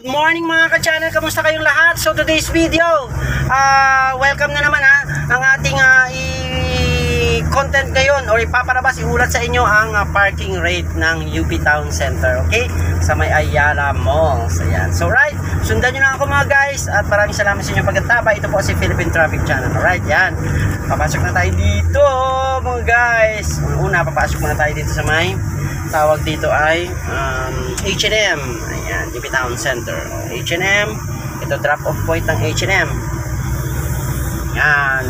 Good morning mga ka-channel, kamusta kayong lahat? So today's video, ah welcome na naman ha, ang ating ah, i-content ngayon or ipaparabas, iulat sa inyo ang ah, parking rate ng UP Town Center, okay? Sa may Ayala Malls, ayan. So right, sundan nyo na ako mga guys at maraming salamat sa inyong pagkataba. Ito po si Philippine Traffic Channel, alright? Yan, papasok na tayo dito mga guys. Una, papasok muna tayo dito sa may tawag dito ay um, H&M. Ayan, UP Town Center. H&M ito drop off point ng H&M. Yan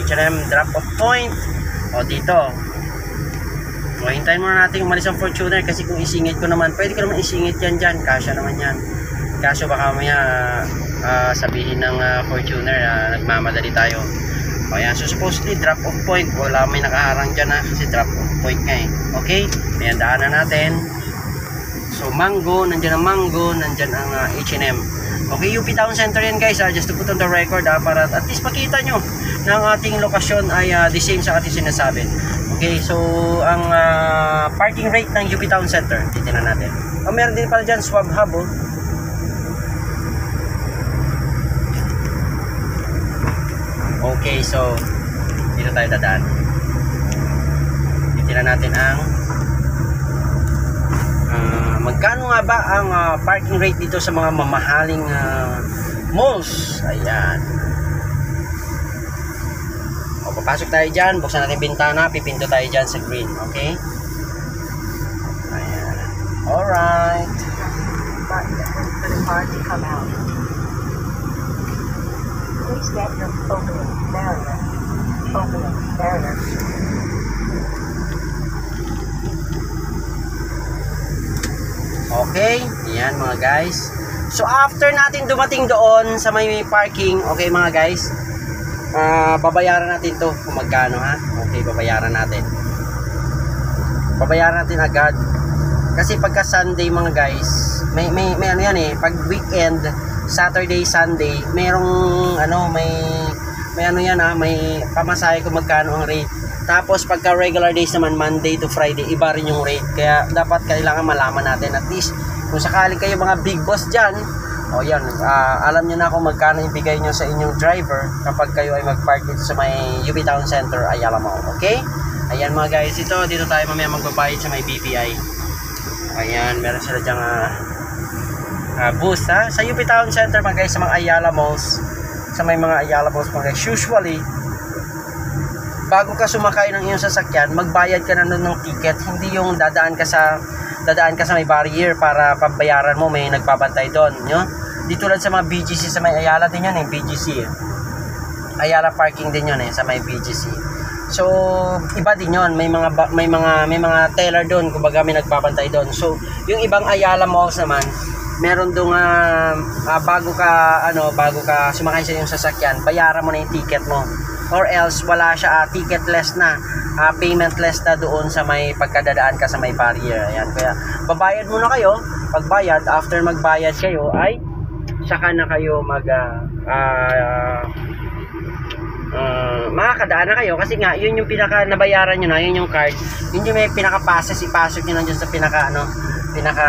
H&M drop off point. O dito. O hintayin muna natin umalis ang Fortuner kasi kung isingit ko naman pwede ko naman isingit yan dyan. Kasya naman yan. Kaso baka maya ah, sabihin ng ah, Fortuner ah, nagmamadali tayo yan, so supposedly drop off point. Wala may nakaharang dyan ha? Kasi drop off point nga eh. Okay, ayan daanan natin. So mango, nandyan ang mango nandyan ang ah, H&M okay, UP Town Center yan guys ha, just to put on the record ha, para at least makita nyo ang ating lokasyon ay ah, the same sa ating sinasabi. Okay, so ang ah, parking rate ng UP Town Center titignan natin. O meron din pala dyan swab hub oh Okay, so dito tayo dadaan. Titingnan natin ang ah, magkano nga ba ang ah, parking rate dito sa mga mamahaling ah, malls. Ayan. O, papasok tayo dyan. Buksan natin bintana. Pipinto tayo dyan sa green. Okay? Ayan. Alright. for the car to come out. Your opening barrier. Opening barrier. Okay, yan mga guys. So after natin dumating doon sa may, may parking, okay mga guys, ah babayaran natin to kung magkano ha. Okay, babayaran natin. Babayaran natin agad. Kasi pagka Sunday mga guys, may may, may ano yan eh, pag weekend, Saturday, Sunday, merong ano, may may ano yan ha, may pamasahe kung magkano ang rate. Tapos pagka regular days naman, Monday to Friday, iba rin yung rate. Kaya dapat kailangan malaman natin at least kung sakali kayo mga big boss dyan, o yan, ah, alam nyo na kung magkano ibigay nyo sa inyong driver kapag kayo ay mag-park dito sa may UP Town Center, Ayala Mall. Okay? Ayan mga guys, ito, dito tayo mamaya magbabayad sa may BPI. Ayan, meron sila dyang ah, ah, booth ha. Sa UP Town Center mga guys, sa mga Ayala Malls, sa may mga Ayala Malls mga guys, usually, bago ka sumakay ng iyong sasakyan, magbayad ka na nun ng ticket, hindi yung dadaan ka sa dadaan ka sa may barrier para pabayaran mo, may nagbabantay doon, no? Di tulad sa mga BGC sa may Ayala din yan eh, BGC eh. Ayala parking din yun eh, sa may BGC. So, iba din yon may mga may mga may mga teller doon, kumbaga may nagbabantay doon. So, yung ibang Ayala malls naman, meron doon ah, ah, bago ka ano, bago ka sumakay sa iyong sasakyan, bayaran mo na yung ticket mo. Or else wala siya ah, ticketless na, ah, paymentless na doon sa may pagkadadaan ka sa may barrier. Ayan, kaya babayad muna kayo. Pagbayad, after magbayad kayo ay saka na kayo mag ah, ah, uh, makakadaan na kayo kasi nga yun yung pinaka nabayaran nyo na yun yung card yun yung may pinaka passes ipasok nyo na dyan sa pinaka ano pinaka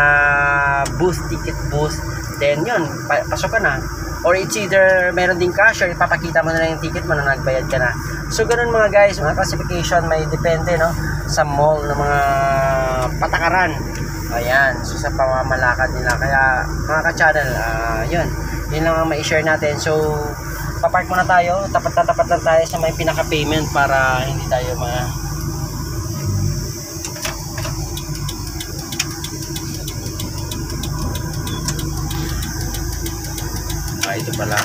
booth ticket booth then yun pa- pasok ka na. Or it's either meron ding cash or ipapakita mo na lang yung ticket mo na nagbayad ka na. So ganun mga guys mga classification may depende no sa mall ng mga patakaran. Ayan so sa pamamalakad nila. Kaya mga ka-channel ah, yun. Yun lang ang ma-share natin. So papark muna tayo. Tapat na tapat lang tayo sa may pinaka payment para hindi tayo ma ito pala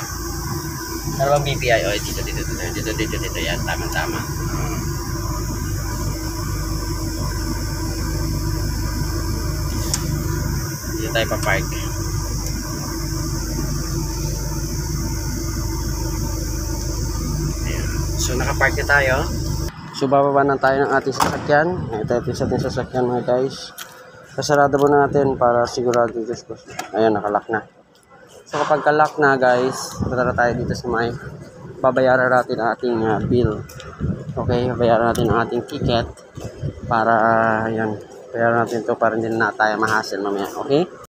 ano bang BPI oh dito dito dito dito dito dito yan tama tama dito tayo papark. So nakapark na tayo. So bababa na tayo ng ating sasakyan. Ito ito sa ating sasakyan mga guys. Kasarado muna natin para sigurado. Ayan, nakalock na. So kapag ka-lock na guys, punta tayo dito sa may babayaran natin ang ating ah, bill. Okay, babayaran natin ang ating ticket para uh, yan, bayaran natin to para hindi na tayo mahassle mamaya. Okay?